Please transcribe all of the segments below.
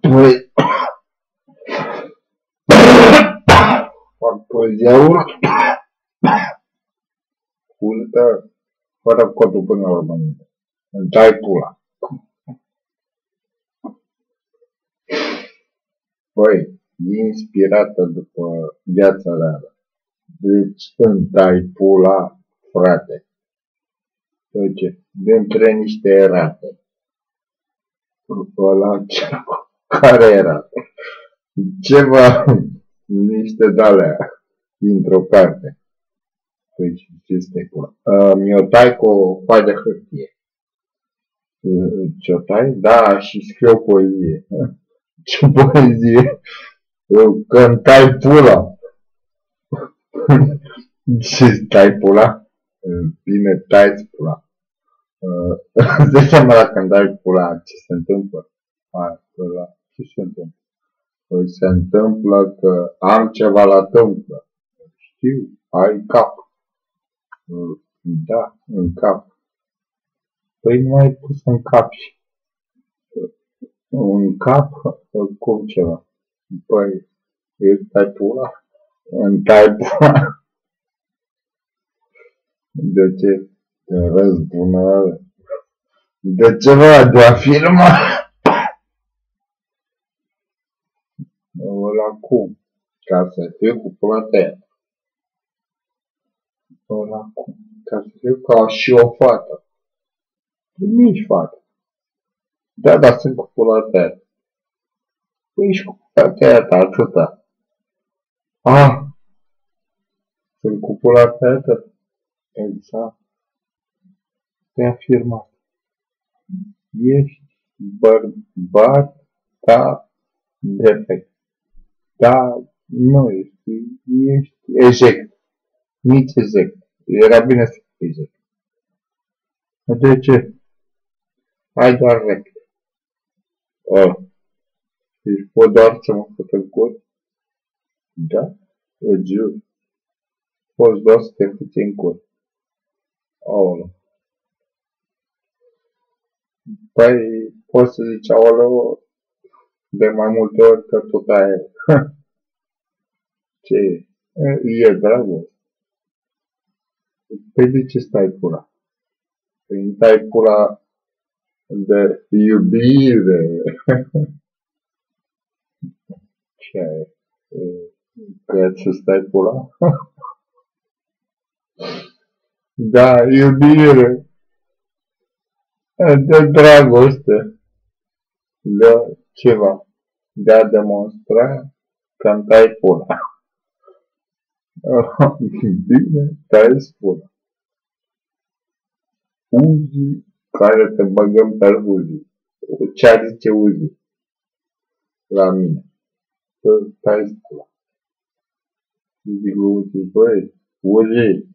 Păi... Fac poeziaul cultă fără codul până la urmă. Îmi tai pula. Păi, inspirată după viața reală. Deci îmi tai pula, frate. Deci, dintre niște erate. Ăla care era? Ceva, niște dalea dintr-o carte. Păi ce stai cu uh, Mi-o tai cu o foaie de hârtie. Uh, Ce-o tai? Da, și scriu poezie. Ce poezie? Uh, că îmi tai pula. Ce stai pula? Uh, bine, tai pula. Uh, îți dai seama dacă îmi dai pula ce se întâmplă? Hai, ăla, ce se întâmplă? Păi se întâmplă că am ceva la tâmplă. Știu, ai cap. Da, în cap. Păi nu ai pus în cap și un cap cum ceva. Păi, îți tai pula? Îmi tai pula? De ce? Răzbunare. De ceva de afirmă? Ăla cum? Ca să fiu cu pula tăiată ăla cu, ca să fiu ca și o fată. Nici fată. Da, dar sunt cu pula ta. Păi și cu pula ta, atâta. Ah! Sunt cu pula ta, Exact. Te afirmat. Ești bărbat, da, defect. Da, nu ești, ești eject nici zec. Era bine să fii zec. De ce? Hai doar rec. Oh. Deci pot doar să mă fătă gol? Da? Îți jur. Poți doar să te fuți în gol. Aolo. Păi, poți să zici aolo de mai multe ori că tot aia Ce e? E dragoste. Păi de ce stai pula? Păi îmi tai pula de iubire. ce ai? Că ce stai pula? da, iubire. De dragoste. De ceva. De a demonstra că îmi tai pula. Bine, care spune. Uzi care te băgăm pe Uzi. Ce ar zice Uzi? La mine. Că care spune. Zic Uzi, băi, Uzi,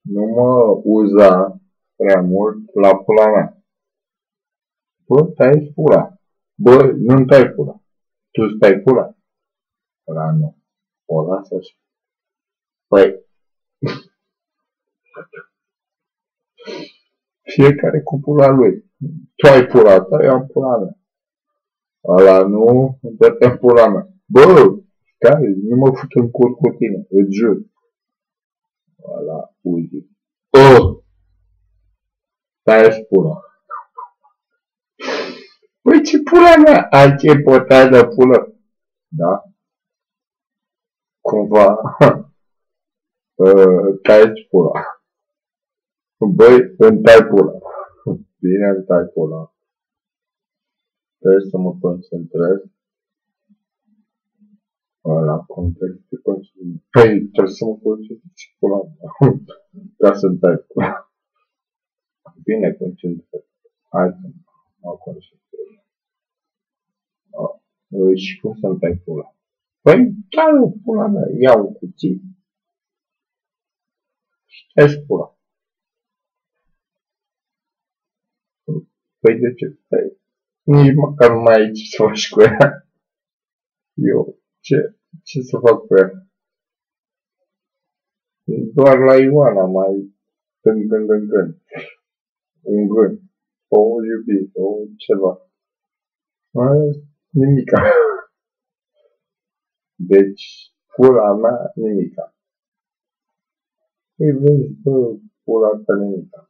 nu mă uza prea mult la pula mea. Bă, tai pula. Bă, nu-mi tai pula. Tu stai pula? La nu. O lasă așa. Păi, fiecare cu pula lui. Tu ai pula ta, eu am pula mea. Ăla nu, dă-te în pula mea. Bă, stai, nu mă fut în cur cu tine, îți jur. Ăla, uite. Oh! Stai pula. Păi ce pula mea? Ai ce de pulă? Da? cumva tai pula. Băi, îmi tai pula. Bine, îmi tai pula. Trebuie să mă concentrez la context de concentrare. Păi, trebuie să mă concentrez și pula ca să-mi tai pula. Bine concentrez. Hai să mă concentrez. Și cum să-mi tai pula? Păi, chiar pula mea, iau un cuțit. Ștergi pula. Păi de ce? Păi, nici măcar nu mai ai ce să faci cu ea. Eu, ce, ce să fac cu ea? Doar la Ioana mai când, când, când, când. Un gând. O iubi, o ceva. Mai nimica. Deci, pula mea, nimica. Îi vezi, bă, pula ta nimica.